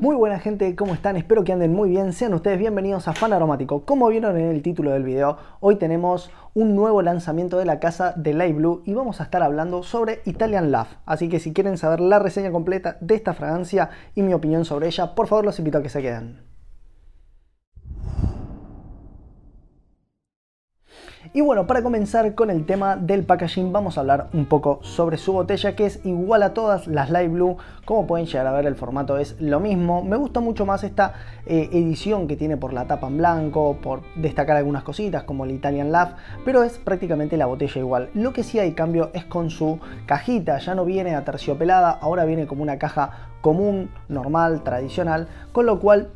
Muy buena gente, ¿cómo están? Espero que anden muy bien. Sean ustedes bienvenidos a Fan Aromático. Como vieron en el título del video, hoy tenemos un nuevo lanzamiento de la casa de Light Blue y vamos a estar hablando sobre Italian Love. Así que si quieren saber la reseña completa de esta fragancia y mi opinión sobre ella, por favor los invito a que se queden. Y bueno, para comenzar con el tema del packaging vamos a hablar un poco sobre su botella que es igual a todas las Light Blue. Como pueden llegar a ver el formato es lo mismo. Me gusta mucho más esta eh, edición que tiene por la tapa en blanco, por destacar algunas cositas como el Italian Love, pero es prácticamente la botella igual. Lo que sí hay cambio es con su cajita, ya no viene aterciopelada, ahora viene como una caja común, normal, tradicional, con lo cual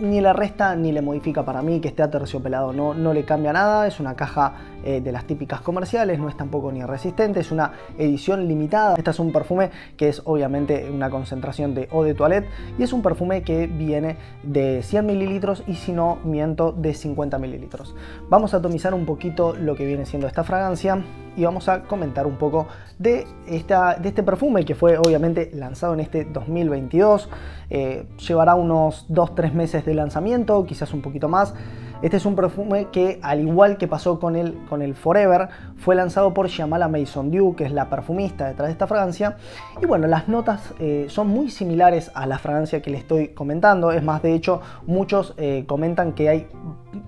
ni le resta ni le modifica para mí que esté aterciopelado, no, no le cambia nada, es una caja eh, de las típicas comerciales, no es tampoco ni resistente, es una edición limitada. Este es un perfume que es obviamente una concentración de eau de toilette y es un perfume que viene de 100 mililitros y si no miento de 50 mililitros. Vamos a atomizar un poquito lo que viene siendo esta fragancia y vamos a comentar un poco de, esta, de este perfume que fue obviamente lanzado en este 2022. Eh, llevará unos 2-3 meses de lanzamiento, quizás un poquito más. Este es un perfume que, al igual que pasó con el, con el Forever, fue lanzado por Shyamala Maison Dew, que es la perfumista detrás de esta fragancia. Y bueno, las notas eh, son muy similares a la fragancia que le estoy comentando. Es más, de hecho, muchos eh, comentan que hay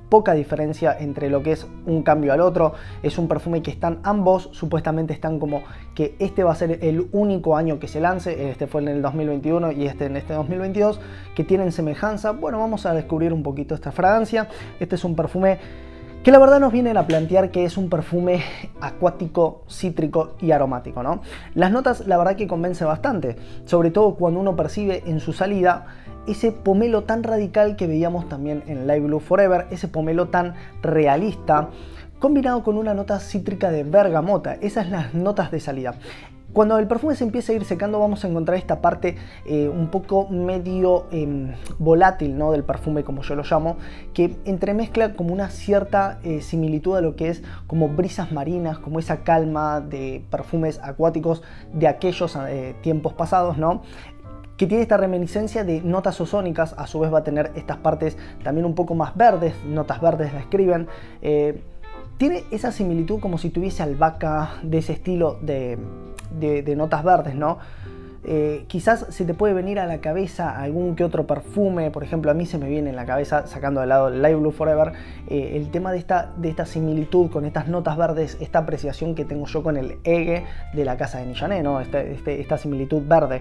poca diferencia entre lo que es un cambio al otro. Es un perfume que están ambos, supuestamente están como que este va a ser el único año que se lance, este fue en el 2021 y este en este 2022, que tienen semejanza. Bueno, vamos a descubrir un poquito esta fragancia. Este es un perfume que la verdad nos vienen a plantear que es un perfume acuático, cítrico y aromático, ¿no? Las notas la verdad que convence bastante, sobre todo cuando uno percibe en su salida ese pomelo tan radical que veíamos también en Live Blue Forever, ese pomelo tan realista, combinado con una nota cítrica de bergamota, esas son las notas de salida. Cuando el perfume se empieza a ir secando vamos a encontrar esta parte eh, un poco medio em, volátil ¿no? del perfume como yo lo llamo, que entremezcla como una cierta eh, similitud a lo que es como brisas marinas, como esa calma de perfumes acuáticos de aquellos eh, tiempos pasados, ¿no? Que tiene esta reminiscencia de notas ozónicas, a su vez va a tener estas partes también un poco más verdes, notas verdes la escriben. Eh, tiene esa similitud como si tuviese albahaca de ese estilo de, de notas verdes, ¿no? Eh, quizás se te puede venir a la cabeza algún que otro perfume, por ejemplo a mí se me viene en la cabeza, sacando de lado Live Blue Forever, eh, el tema de esta, de esta similitud con estas notas verdes, esta apreciación que tengo yo con el Ege de la casa de Nillané, ¿no? Este, este, esta similitud verde.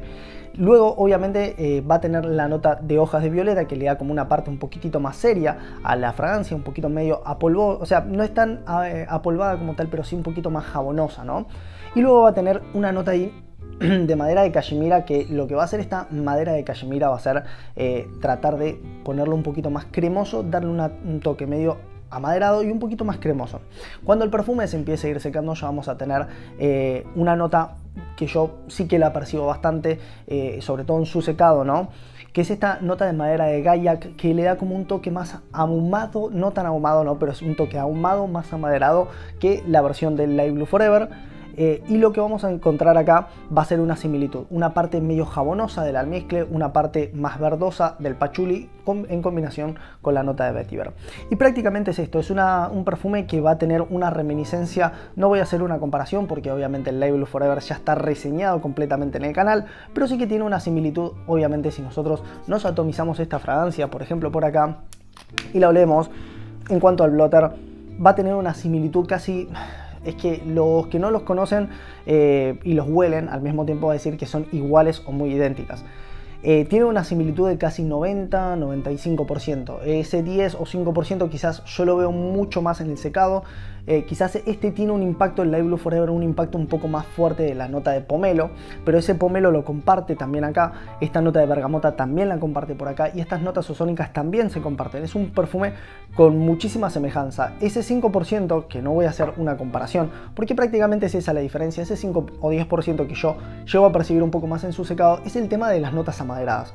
Luego obviamente eh, va a tener la nota de hojas de violeta que le da como una parte un poquitito más seria a la fragancia, un poquito medio apolvada, o sea, no es tan apolvada como tal, pero sí un poquito más jabonosa, ¿no? Y luego va a tener una nota ahí de madera de cachemira que lo que va a hacer esta madera de cachemira va a ser eh, tratar de ponerlo un poquito más cremoso, darle un toque medio amaderado y un poquito más cremoso. Cuando el perfume se empiece a ir secando ya vamos a tener eh, una nota que yo sí que la percibo bastante, eh, sobre todo en su secado, ¿no? Que es esta nota de madera de Gaiac que le da como un toque más ahumado, no tan ahumado, ¿no? Pero es un toque ahumado, más amaderado que la versión del Light Blue Forever. Eh, y lo que vamos a encontrar acá va a ser una similitud, una parte medio jabonosa del almizcle, una parte más verdosa del patchouli en combinación con la nota de vetiver. Y prácticamente es esto, es un perfume que va a tener una reminiscencia, no voy a hacer una comparación porque obviamente el Label Forever ya está reseñado completamente en el canal, pero sí que tiene una similitud, obviamente si nosotros nos atomizamos esta fragancia, por ejemplo por acá, y la olemos, en cuanto al blotter, va a tener una similitud casi es que los que no los conocen eh, y los huelen al mismo tiempo a decir que son iguales o muy idénticas. Eh, tiene una similitud de casi 90-95%. Ese 10 o 5% quizás yo lo veo mucho más en el secado. Eh, quizás este tiene un impacto, el Live Blue Forever, un impacto un poco más fuerte de la nota de pomelo, pero ese pomelo lo comparte también acá, esta nota de bergamota también la comparte por acá y estas notas ozónicas también se comparten. Es un perfume con muchísima semejanza. Ese 5%, que no voy a hacer una comparación, porque prácticamente es esa la diferencia, ese 5 o 10% que yo llego a percibir un poco más en su secado, es el tema de las notas amaderadas.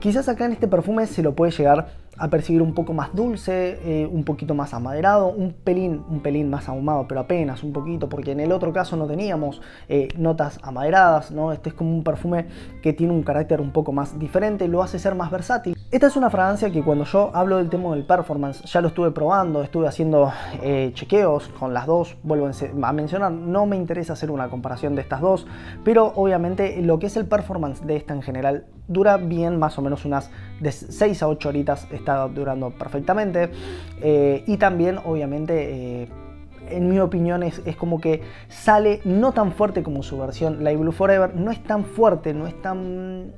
Quizás acá en este perfume se lo puede llegar a percibir un poco más dulce, eh, un poquito más amaderado, un pelín, un pelín más ahumado, pero apenas un poquito, porque en el otro caso no teníamos eh, notas amaderadas, ¿no? Este es como un perfume que tiene un carácter un poco más diferente, lo hace ser más versátil. Esta es una fragancia que cuando yo hablo del tema del performance, ya lo estuve probando, estuve haciendo eh, chequeos con las dos, vuelvo a mencionar, no me interesa hacer una comparación de estas dos, pero obviamente lo que es el performance de esta en general dura bien, más o menos unas de 6 a 8 horitas está durando perfectamente. Eh, y también, obviamente, eh, en mi opinión, es, como que sale no tan fuerte como su versión Live Blue Forever, no es tan fuerte, no es tan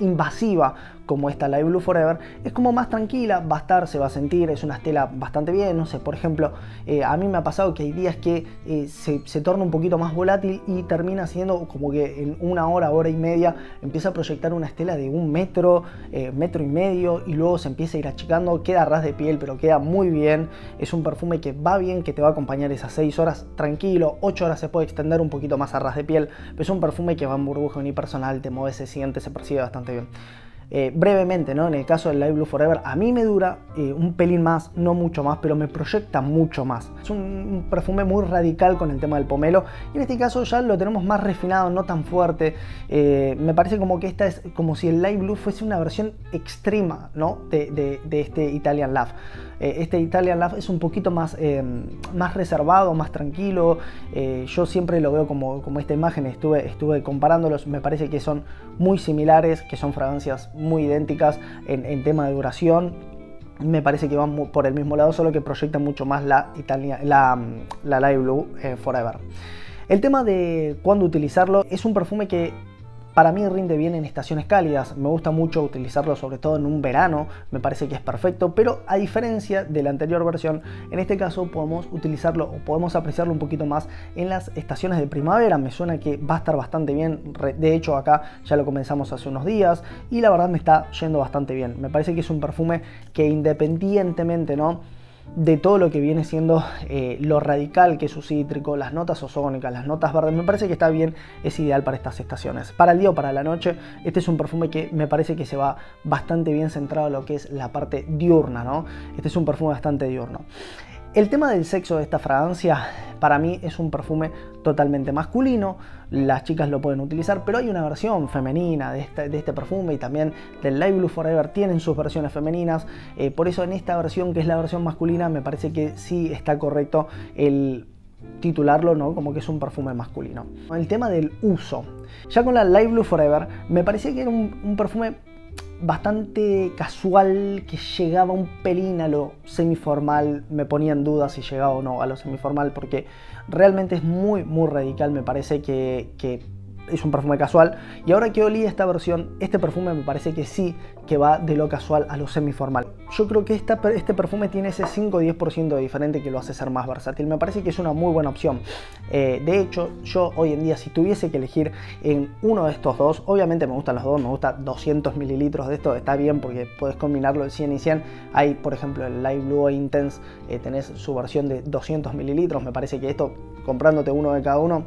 invasiva como esta Live Blue Forever, es como más tranquila, va a estar, se va a sentir, es una estela bastante bien, no sé, por ejemplo, eh, a mí me ha pasado que hay días que eh, se, torna un poquito más volátil y termina siendo como que en una hora, hora y media empieza a proyectar una estela de un metro, metro y medio y luego se empieza a ir achicando, queda ras de piel, pero queda muy bien, es un perfume que va bien, que te va a acompañar esas 6 horas tranquilo, 8 horas se puede extender un poquito más a ras de piel, pero es un perfume que va en burbuja unipersonal, te mueve, se siente, se percibe bastante bien. Eh, brevemente, ¿no? en el caso del Live Blue Forever, a mí me dura eh, un pelín más, no mucho más, pero me proyecta mucho más. Es un, perfume muy radical con el tema del pomelo y en este caso ya lo tenemos más refinado, no tan fuerte. Eh, me parece como que esta es como si el Live Blue fuese una versión extrema ¿no? de, de este Italian Love. Este Italian Love es un poquito más, más reservado, más tranquilo. Yo siempre lo veo como, como esta imagen, estuve, estuve comparándolos, me parece que son muy similares, que son fragancias muy idénticas en, tema de duración. Me parece que van por el mismo lado, solo que proyectan mucho más la, Italia, la, la Live Blue Forever. El tema de cuándo utilizarlo es un perfume que para mí rinde bien en estaciones cálidas, me gusta mucho utilizarlo sobre todo en un verano, me parece que es perfecto, pero a diferencia de la anterior versión, en este caso podemos utilizarlo o podemos apreciarlo un poquito más en las estaciones de primavera, me suena que va a estar bastante bien, de hecho acá ya lo comenzamos hace unos días y la verdad me está yendo bastante bien, me parece que es un perfume que independientemente, ¿no? De todo lo que viene siendo eh, lo radical que es su cítrico, las notas ozónicas, las notas verdes, me parece que está bien, es ideal para estas estaciones. Para el día o para la noche, este es un perfume que me parece que se va bastante bien centrado en lo que es la parte diurna, ¿no? Este es un perfume bastante diurno. El tema del sexo de esta fragancia para mí es un perfume totalmente masculino, las chicas lo pueden utilizar, pero hay una versión femenina de este, de este perfume y también del Live Blue Forever tienen sus versiones femeninas, eh, por eso en esta versión que es la versión masculina me parece que sí está correcto el titularlo ¿no? como que es un perfume masculino. El tema del uso. Ya con la Live Blue Forever me parecía que era un, un perfume bastante casual que llegaba un pelín a lo semiformal, me ponía en duda si llegaba o no a lo semiformal porque realmente es muy muy radical, me parece que, que es un perfume casual. Y ahora que olí esta versión, este perfume me parece que sí que va de lo casual a lo semiformal. Yo creo que este perfume tiene ese 5 o 10% de diferente que lo hace ser más versátil. Me parece que es una muy buena opción. Eh, de hecho, yo hoy en día, si tuviese que elegir en uno de estos dos, obviamente me gustan los dos, me gusta 200 mililitros de esto, está bien porque puedes combinarlo el 100 y 100. Hay, por ejemplo, el Light Blue Intense, eh, tenés su versión de 200 mililitros. Me parece que esto, comprándote uno de cada uno,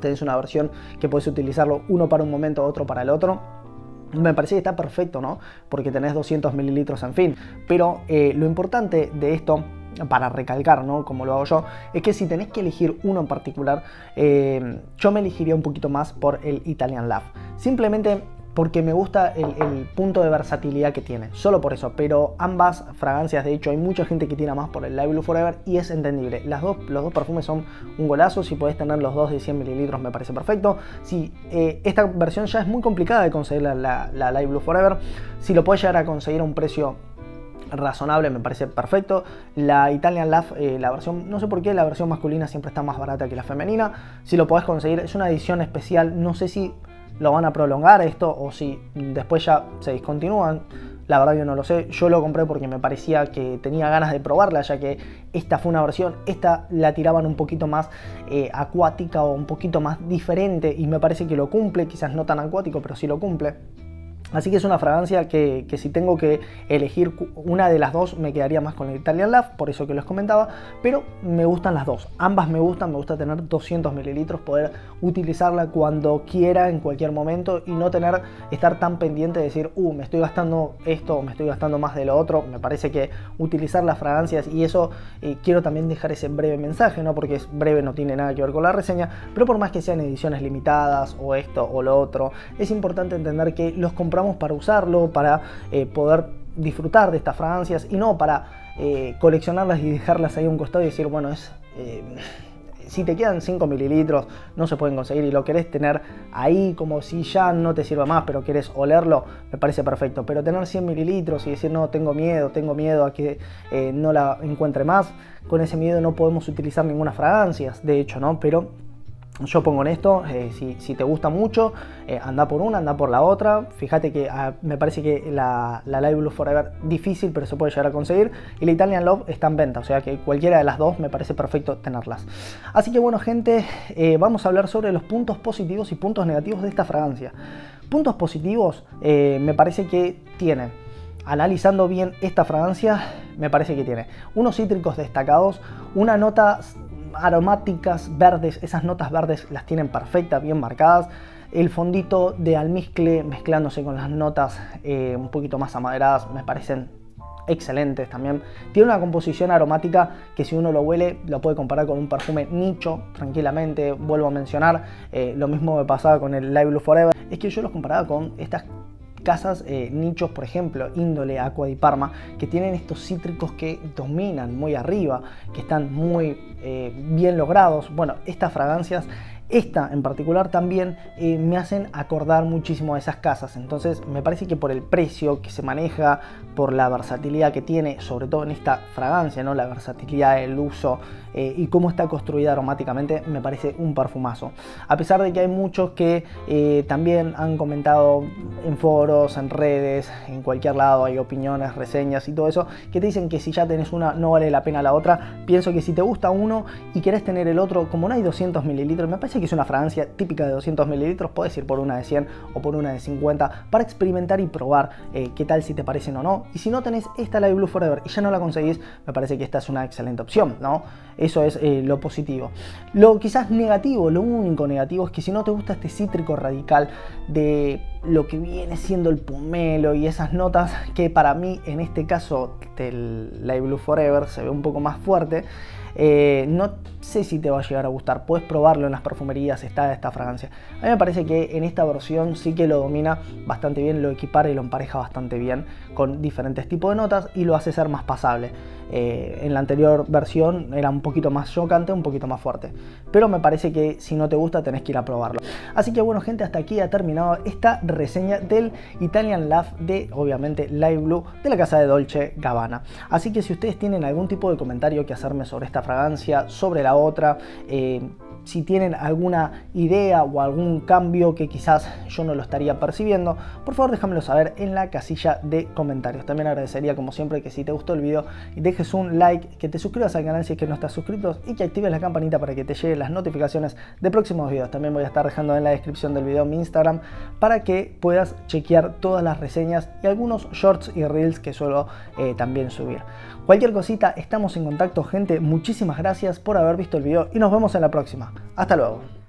tenés una versión que puedes utilizarlo uno para un momento, otro para el otro. Me parece que está perfecto, ¿no? Porque tenés 200 mililitros, en fin. Pero eh, lo importante de esto para recalcar, ¿no? Como lo hago yo, es que si tenés que elegir uno en particular, eh, yo me elegiría un poquito más por el Italian Love. Simplemente porque me gusta el, punto de versatilidad que tiene, solo por eso, pero ambas fragancias, de hecho hay mucha gente que tira más por el Live Blue Forever y es entendible, Las dos, los dos perfumes son un golazo, si podés tener los dos de 100 mililitros me parece perfecto, si eh, esta versión ya es muy complicada de conseguir la, la, Live Blue Forever, si lo puedes llegar a conseguir a un precio razonable, me parece perfecto. La Italian Love, eh, la versión, no sé por qué, la versión masculina siempre está más barata que la femenina. Si lo podés conseguir, es una edición especial, no sé si lo van a prolongar esto o si después ya se discontinúan. La verdad yo no lo sé, yo lo compré porque me parecía que tenía ganas de probarla, ya que esta fue una versión, esta la tiraban un poquito más eh, acuática o un poquito más diferente y me parece que lo cumple, quizás no tan acuático, pero sí lo cumple. Así que es una fragancia que, si tengo que elegir una de las dos me quedaría más con el Italian Love, por eso que les comentaba, pero me gustan las dos. Ambas me gustan, me gusta tener 200 mililitros, poder utilizarla cuando quiera, en cualquier momento y no tener, estar tan pendiente de decir, uh, me estoy gastando esto me estoy gastando más de lo otro. Me parece que utilizar las fragancias y eso eh, quiero también dejar ese breve mensaje, ¿no? Porque es breve, no tiene nada que ver con la reseña, pero por más que sean ediciones limitadas o esto o lo otro, es importante entender que los compramos para usarlo, para eh, poder disfrutar de estas fragancias y no para eh, coleccionarlas y dejarlas ahí a un costado y decir, bueno, es... Eh, si te quedan 5 mililitros, no se pueden conseguir y lo querés tener ahí como si ya no te sirva más, pero querés olerlo, me parece perfecto. Pero tener 100 mililitros y decir, no, tengo miedo, tengo miedo a que no la encuentre más, con ese miedo no podemos utilizar ninguna fragancia, de hecho, ¿no? Pero yo pongo en esto, eh, si, te gusta mucho, eh, anda por una, anda por la otra. Fíjate que ah, me parece que la, la, Live Blue Forever difícil, pero se puede llegar a conseguir. Y la Italian Love está en venta, o sea que cualquiera de las dos me parece perfecto tenerlas. Así que bueno, gente, eh, vamos a hablar sobre los puntos positivos y puntos negativos de esta fragancia. Puntos positivos, me parece que tiene. Analizando bien esta fragancia, me parece que tiene unos cítricos destacados, una nota aromáticas verdes, esas notas verdes las tienen perfectas, bien marcadas. El fondito de almizcle mezclándose con las notas eh, un poquito más amaderadas me parecen excelentes también. Tiene una composición aromática que si uno lo huele lo puede comparar con un perfume nicho tranquilamente. Vuelvo a mencionar, eh, lo mismo me pasaba con el Live Blue Forever. Es que yo los comparaba con estas casas eh, nichos, por ejemplo, índole, aqua di parma, que tienen estos cítricos que dominan muy arriba, que están muy eh, bien logrados. Bueno, estas fragancias esta en particular también eh, me hacen acordar muchísimo a esas casas, entonces me parece que por el precio que se maneja, por la versatilidad que tiene, sobre todo en esta fragancia, ¿no? la versatilidad, el uso eh, y cómo está construida aromáticamente, me parece un perfumazo. A pesar de que hay muchos que eh, también han comentado en foros, en redes, en cualquier lado, hay opiniones, reseñas y todo eso, que te dicen que si ya tenés una no vale la pena la otra, pienso que si te gusta uno y querés tener el otro, como no hay 200 mililitros, me parece es una fragancia típica de 200 mililitros, puedes ir por una de 100 o por una de 50 para experimentar y probar eh, qué tal si te parecen o no. Y si no tenés esta Live Blue Forever y ya no la conseguís, me parece que esta es una excelente opción, ¿no? Eso es eh, lo positivo. Lo quizás negativo, lo único negativo es que si no te gusta este cítrico radical de lo que viene siendo el pomelo y esas notas que para mí en este caso del Live Blue Forever se ve un poco más fuerte, eh, no sé si te va a llegar a gustar, puedes probarlo en las perfumerías, está esta fragancia. A mí me parece que en esta versión sí que lo domina bastante bien, lo equipara y lo empareja bastante bien con diferentes tipos de notas y lo hace ser más pasable. Eh, en la anterior versión era un poquito más chocante, un poquito más fuerte. Pero me parece que si no te gusta tenés que ir a probarlo. Así que bueno gente, hasta aquí ha terminado esta reseña del Italian Love de obviamente Live Blue de la casa de Dolce Gabbana. Así que si ustedes tienen algún tipo de comentario que hacerme sobre esta fragancia, sobre la otra, eh, si tienen alguna idea o algún cambio que quizás yo no lo estaría percibiendo, por favor déjamelo saber en la casilla de comentarios. También agradecería como siempre que si te gustó el video dejes un like, que te suscribas al canal si es que no estás suscrito y que actives la campanita para que te lleguen las notificaciones de próximos videos. También voy a estar dejando en la descripción del video mi Instagram para que puedas chequear todas las reseñas y algunos shorts y reels que suelo eh, también subir. Cualquier cosita, estamos en contacto gente, muchísimas gracias por haber visto el video y nos vemos en la próxima. Hasta luego.